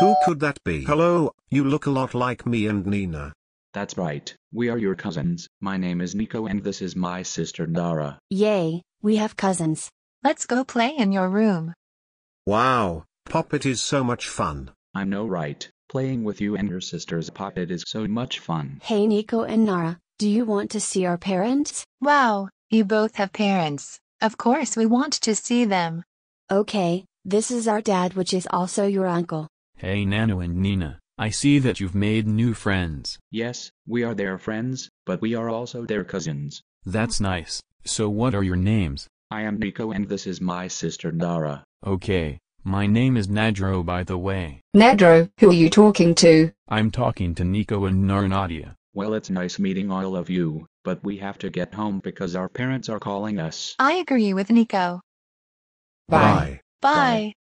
Who could that be? Hello, you look a lot like me and Nina. That's right, we are your cousins. My name is Nico and this is my sister Nara. Yay, we have cousins. Let's go play in your room. Wow, Poppet is so much fun. I know right, playing with you and your sister's Poppet is so much fun. Hey Nico and Nara, do you want to see our parents? Wow, you both have parents. Of course we want to see them. Okay, this is our dad which is also your uncle. Hey Nano and Nina, I see that you've made new friends. Yes, we are their friends, but we are also their cousins. That's nice. So what are your names? I am Nico and this is my sister Dara. Okay, my name is Nadro by the way. Nedro, who are you talking to? I'm talking to Nico and Narnadia. Well, it's nice meeting all of you, but we have to get home because our parents are calling us. I agree with Nico. Bye. Bye.